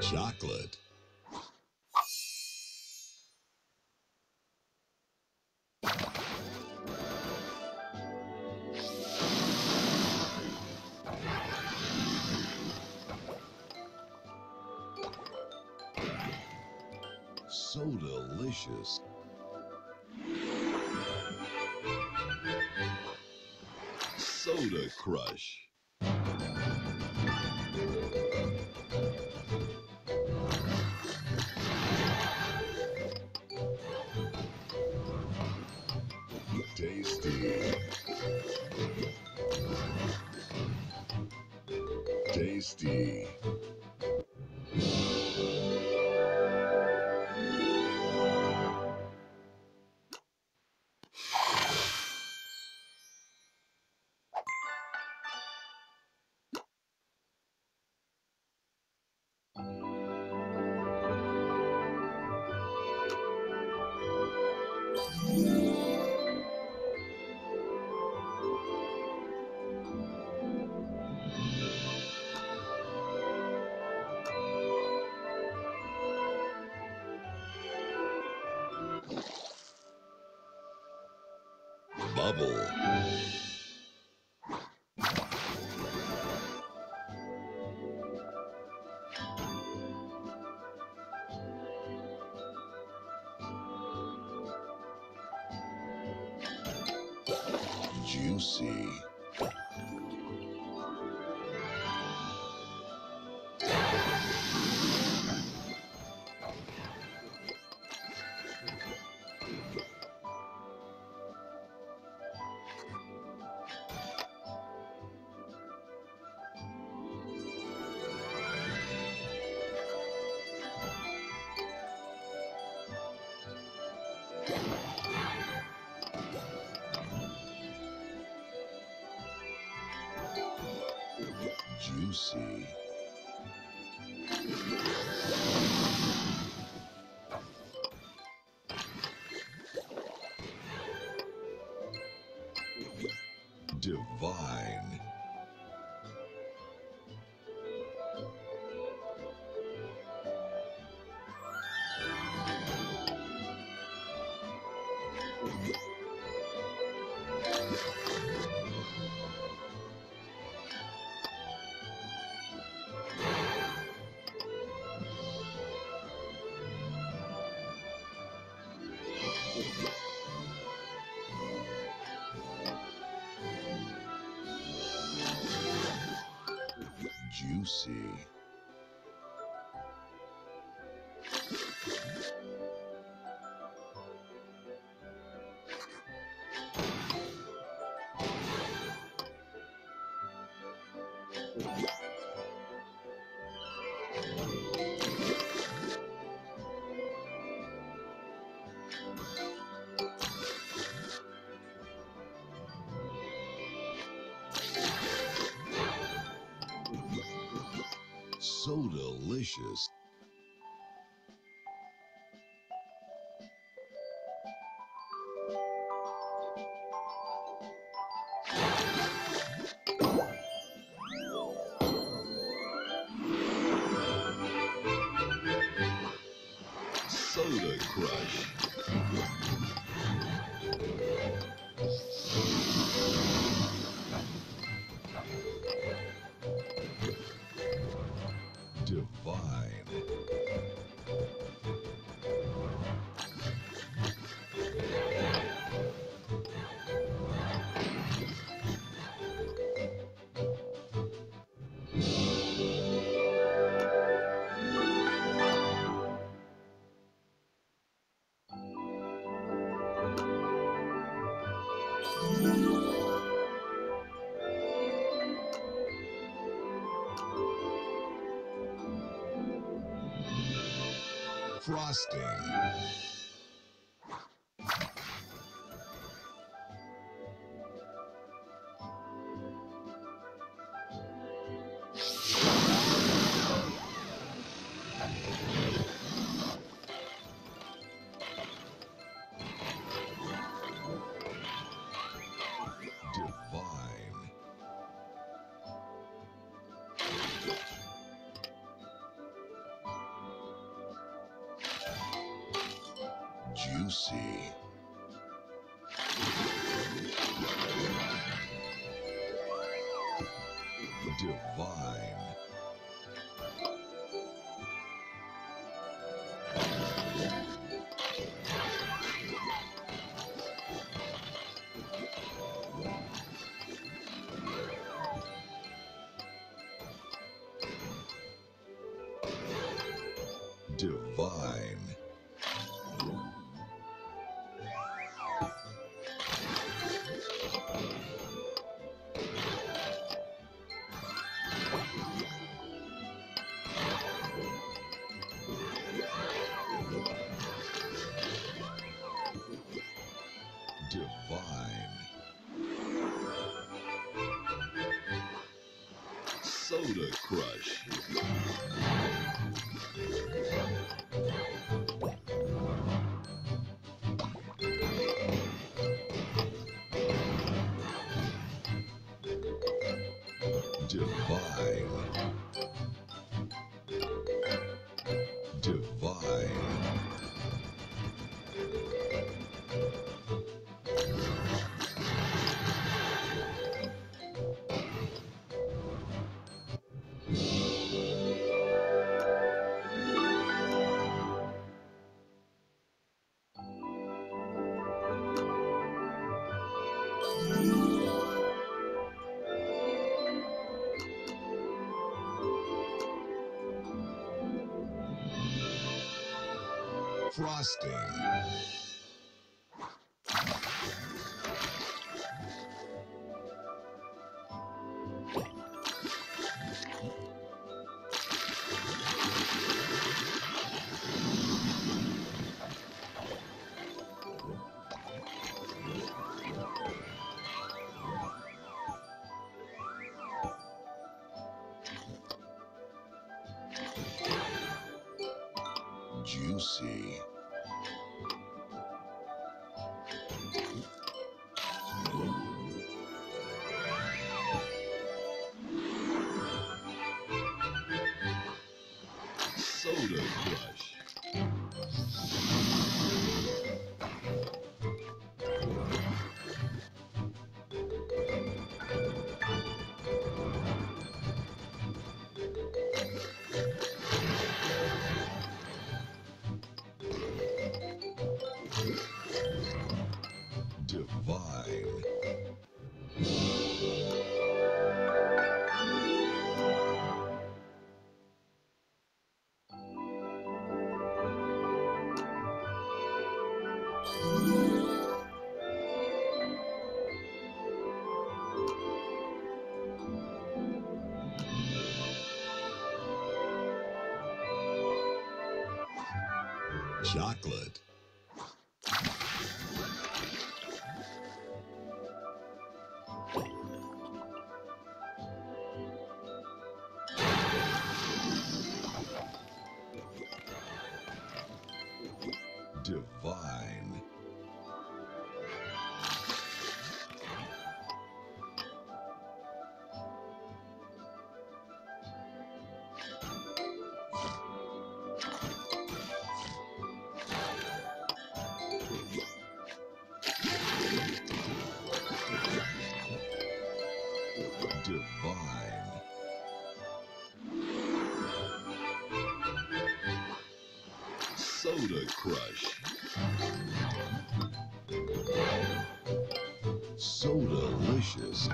chocolate, so delicious. Soda Crush. 50. Double. Juicy. Juicy. Divine. So delicious. Divine. Frosting. see. Divine. Soda Crush. Divine. Frosting. Soda Crush. Chocolate. Soda Crush. So delicious.